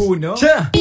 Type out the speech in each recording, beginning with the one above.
Uno. knows?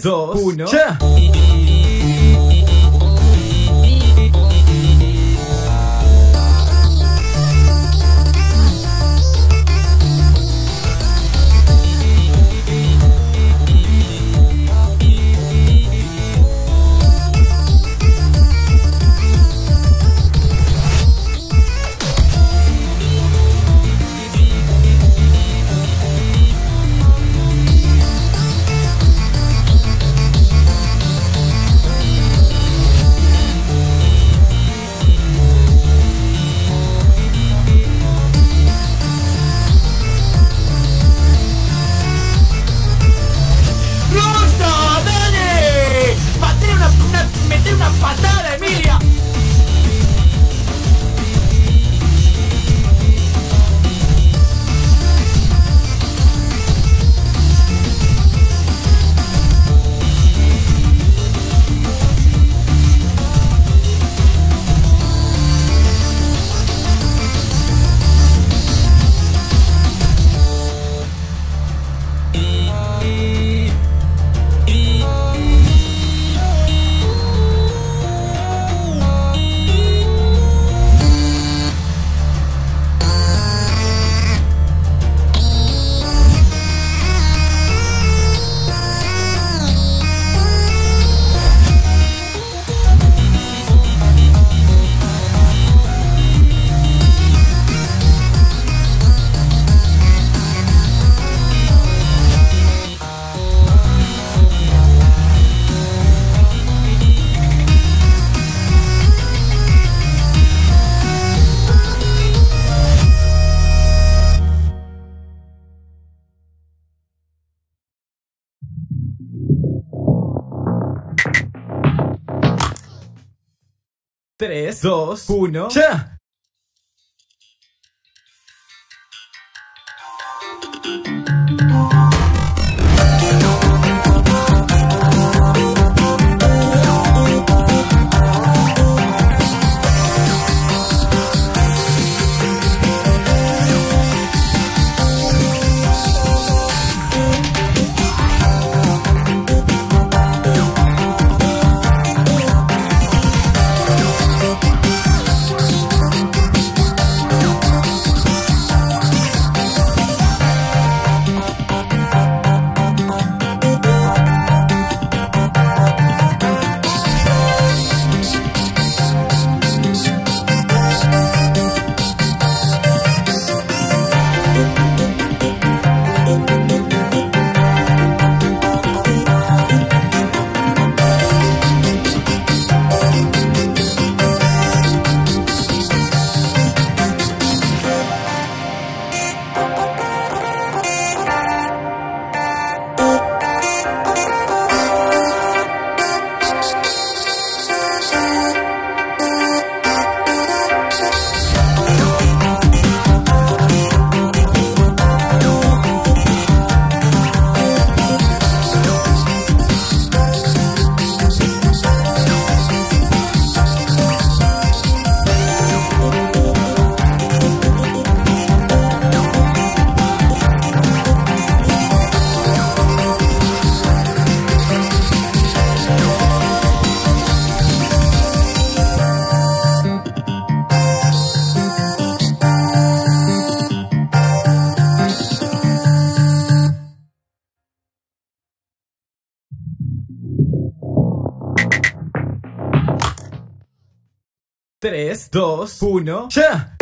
3, 2, 1, ya. 3, 2, 1. ¡Ya! 3, 2, 1, ¡ya!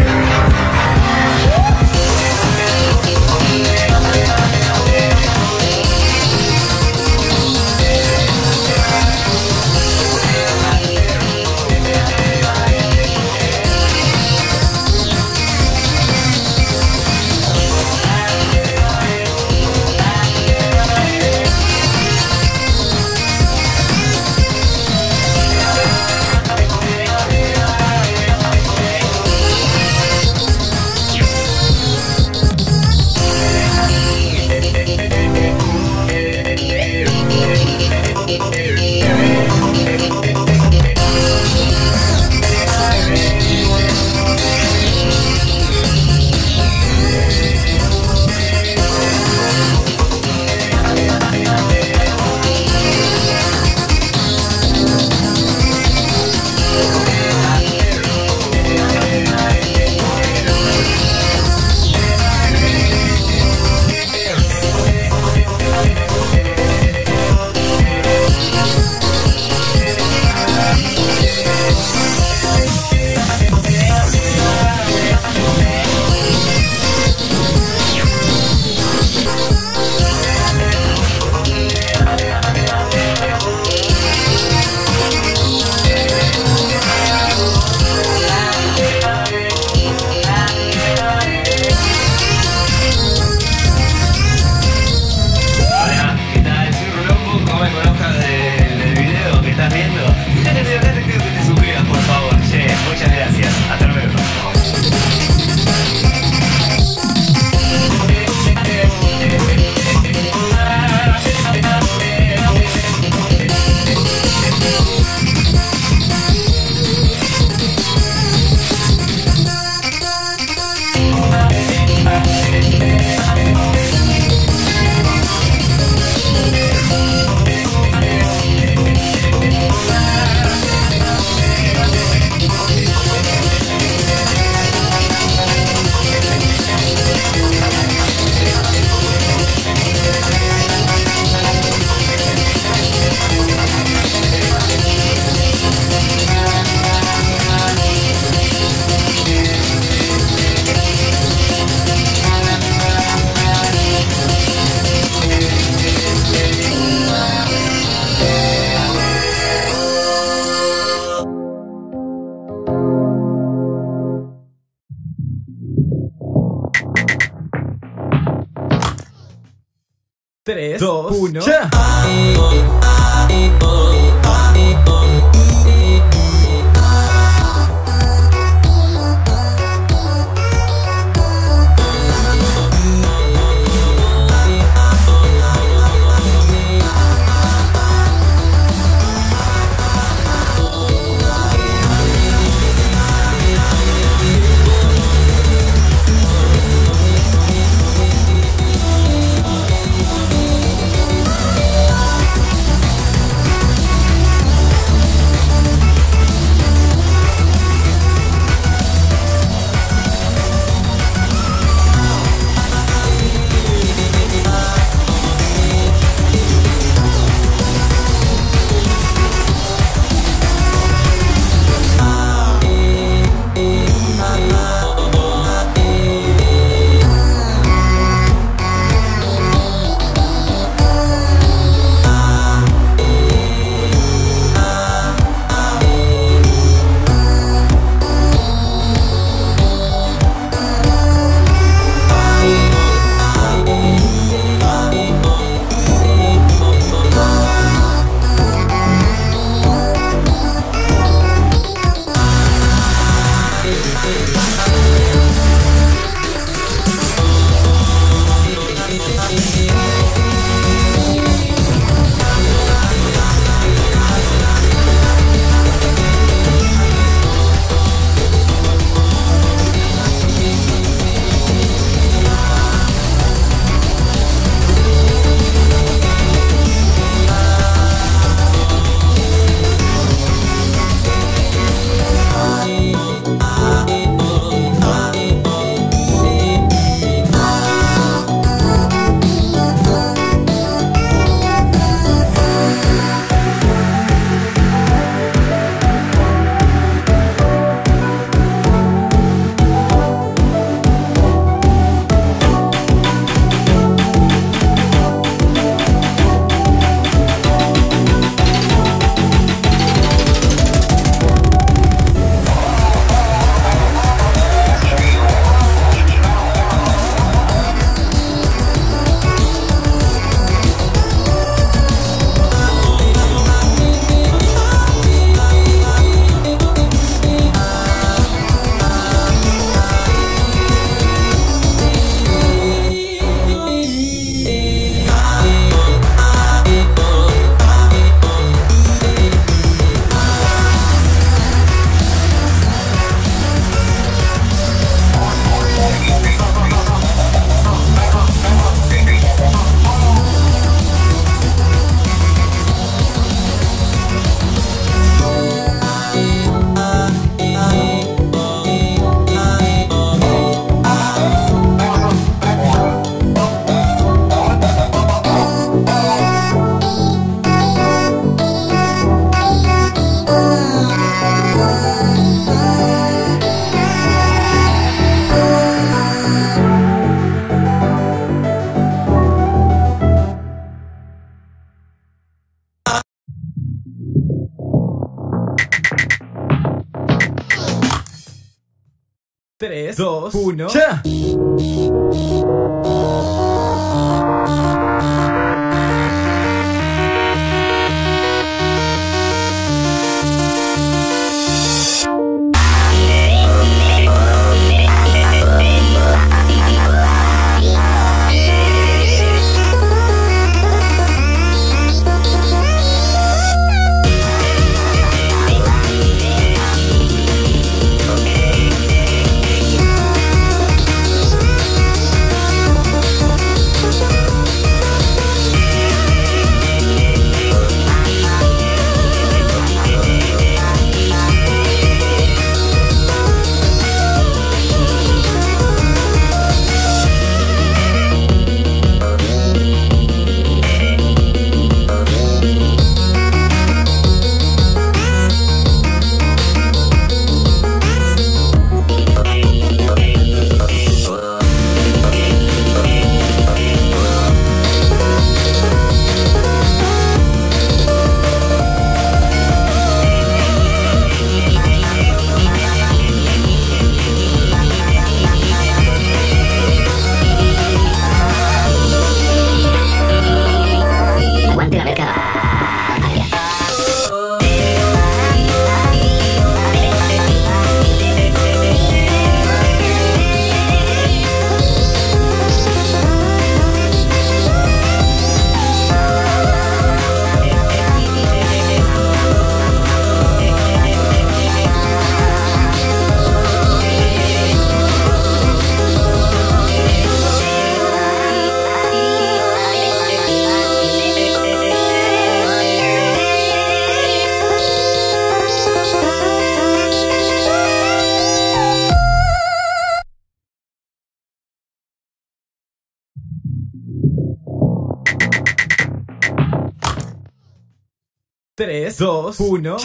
Who knows?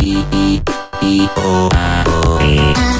E E E O A O E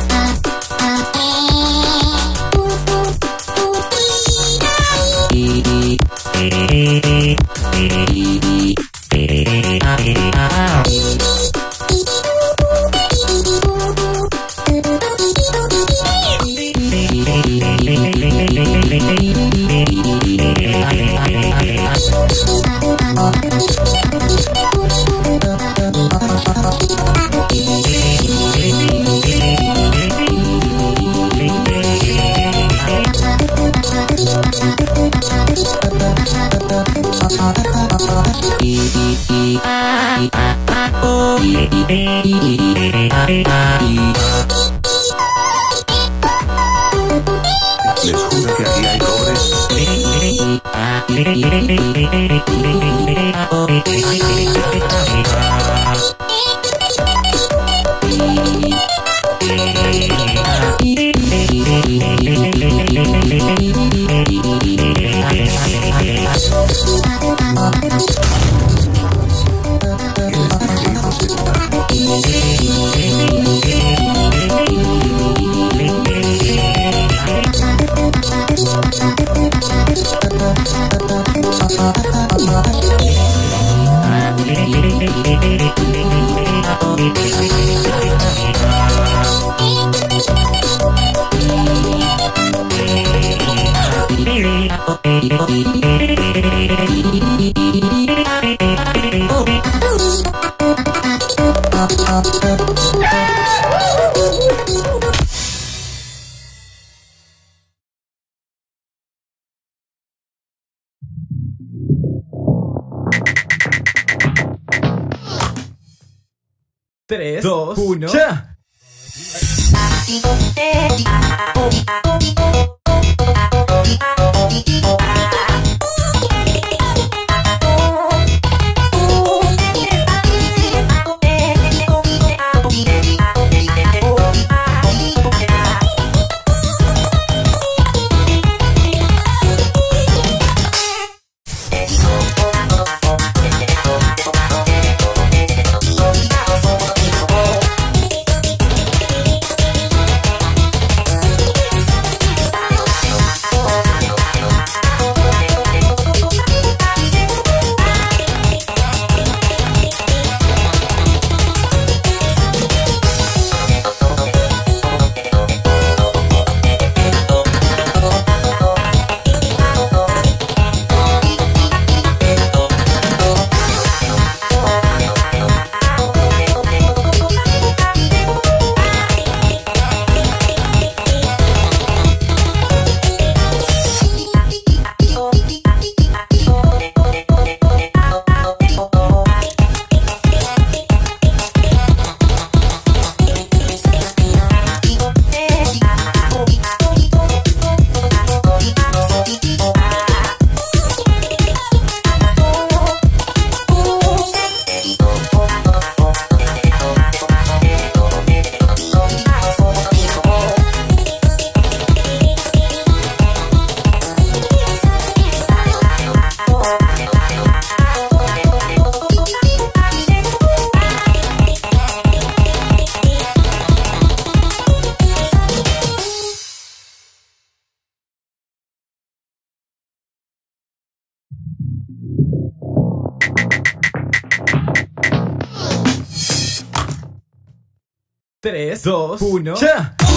3, 2, 1. ¡Ya!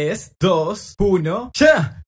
3, 2, 1, ¡ya!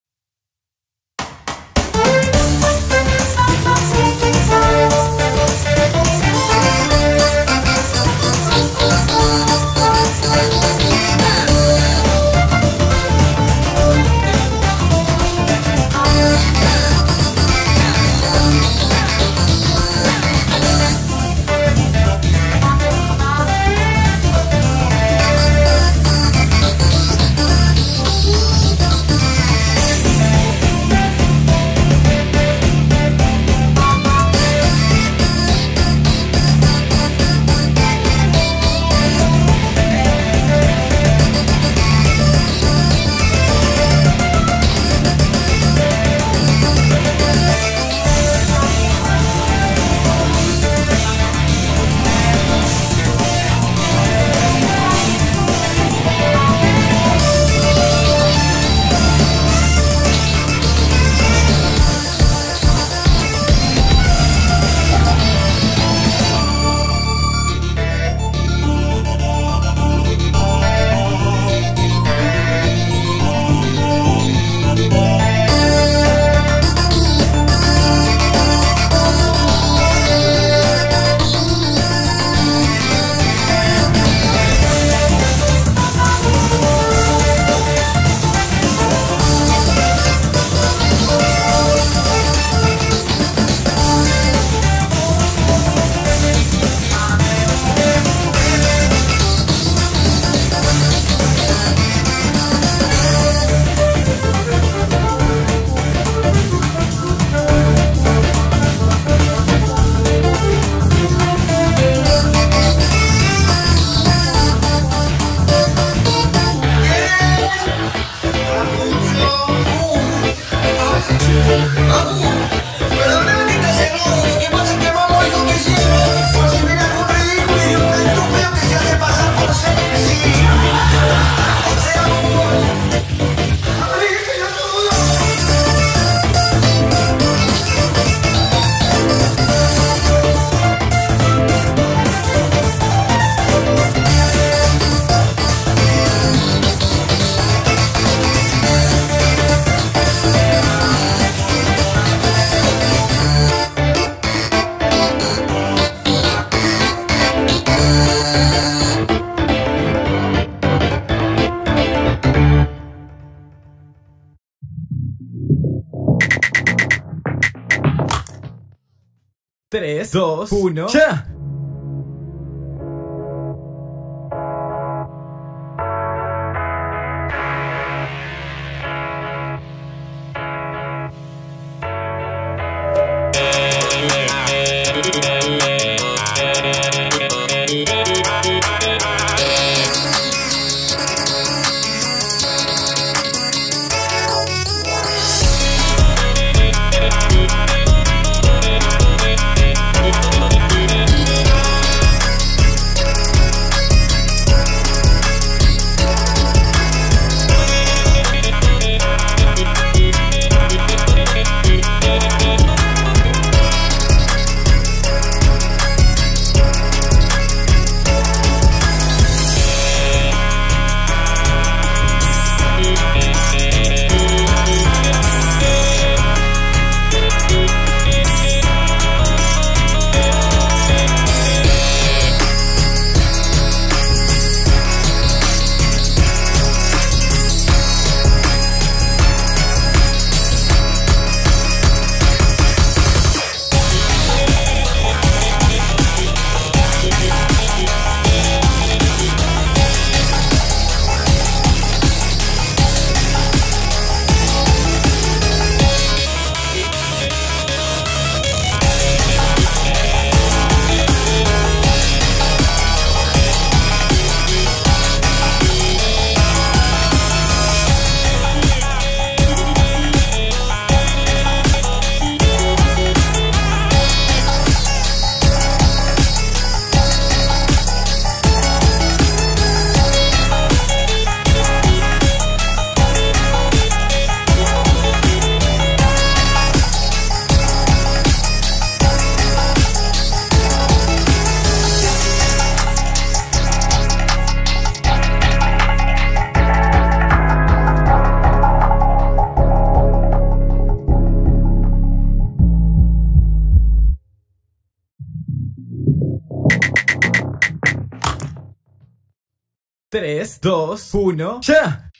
3, 2, 1, ¡ya!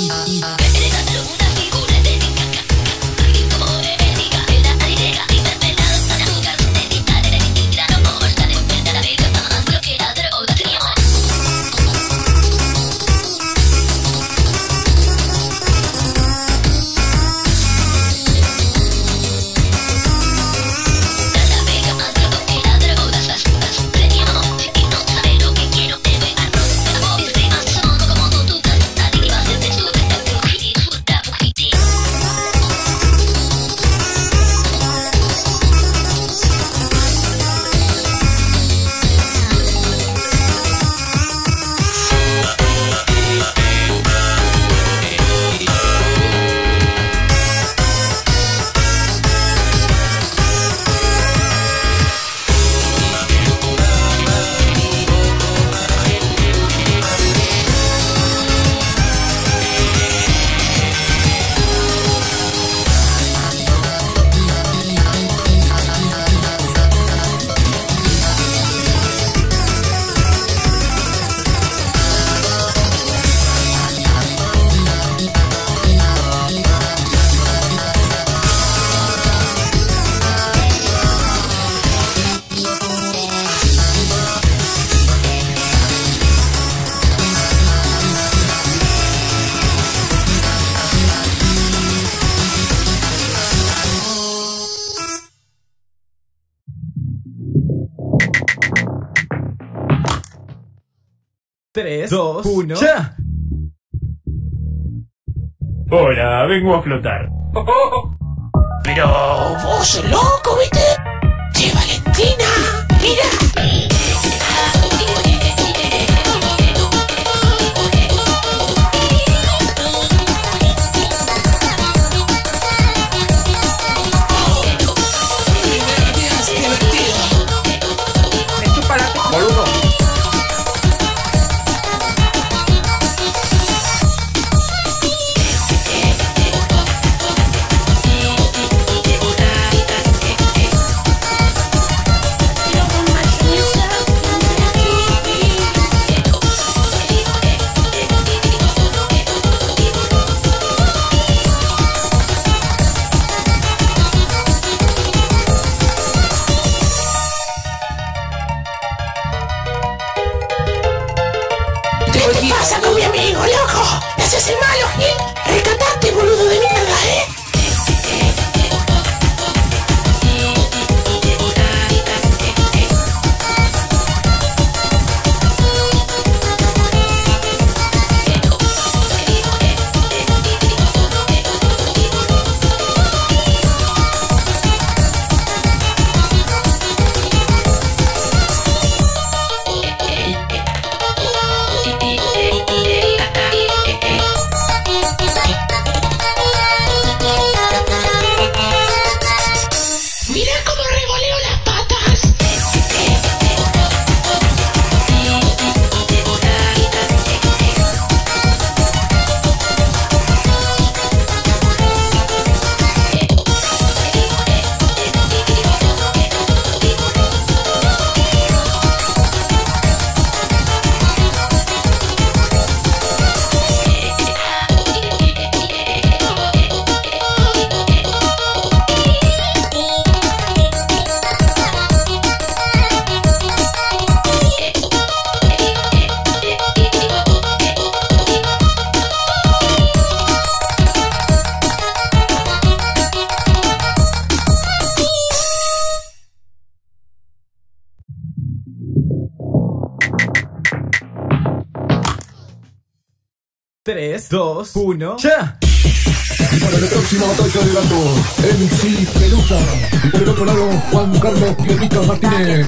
You. vengo a flotar. Pero vos loco, viste. Che, Valentina, mira. Tres, dos, uno, ya. Y para la próxima batalla de gatos, MC Pelusa. Y por el otro lado, Juan Carlos Piedrita Martínez.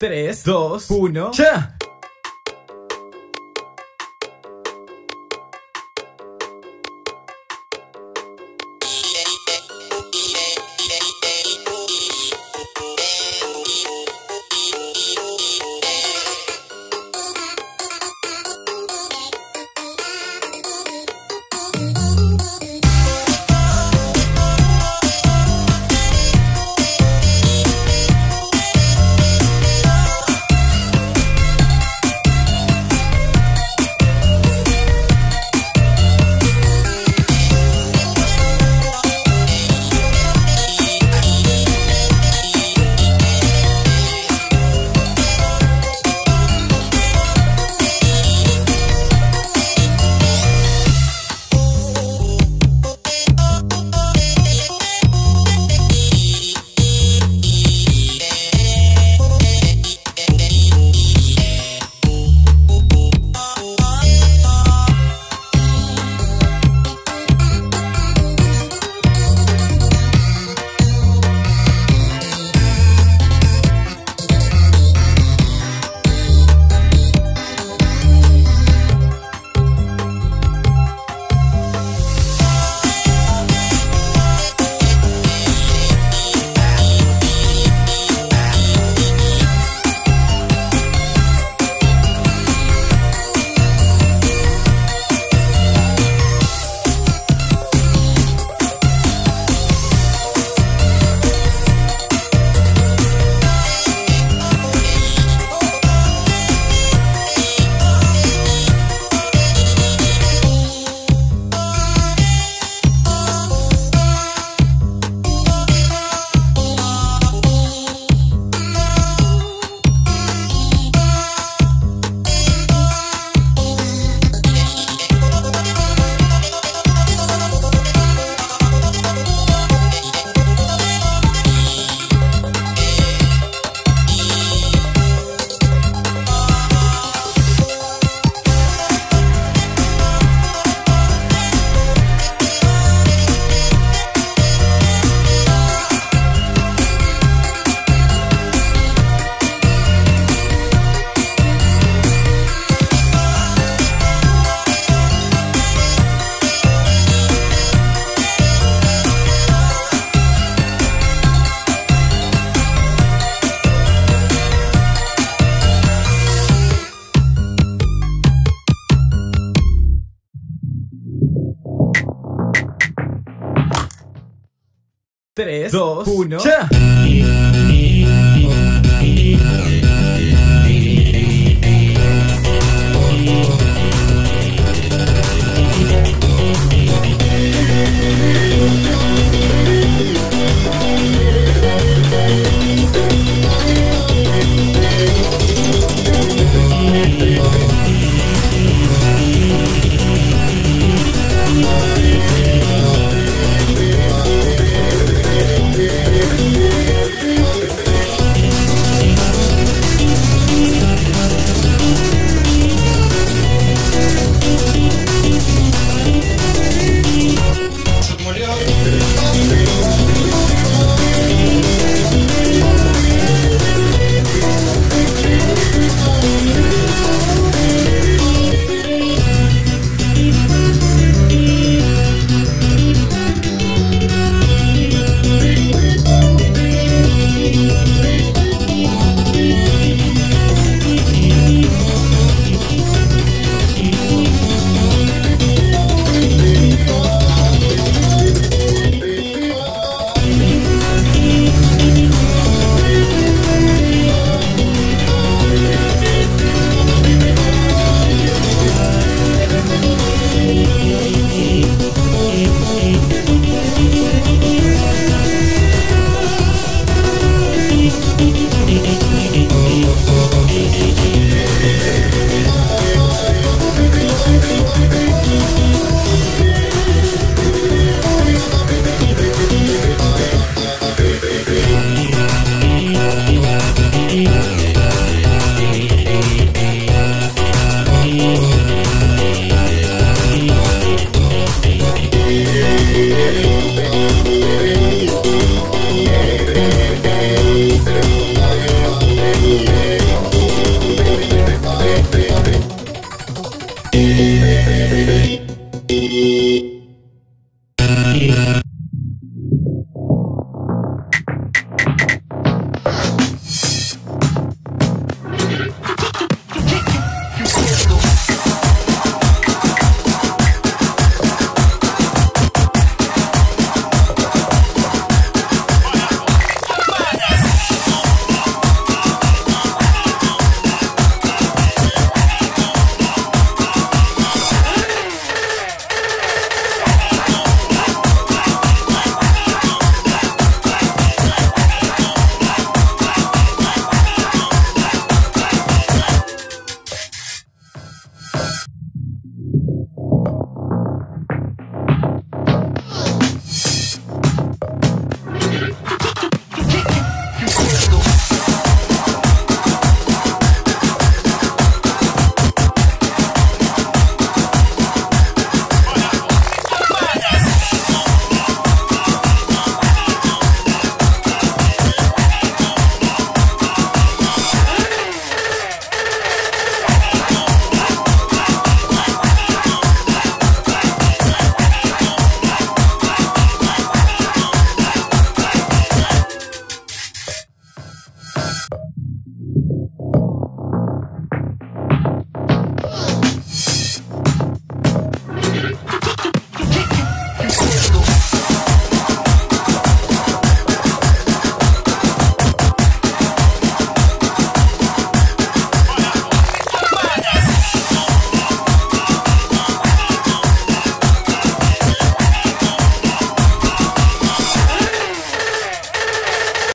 3, 2, 1, ¡ya! 3, 2, 1, ya.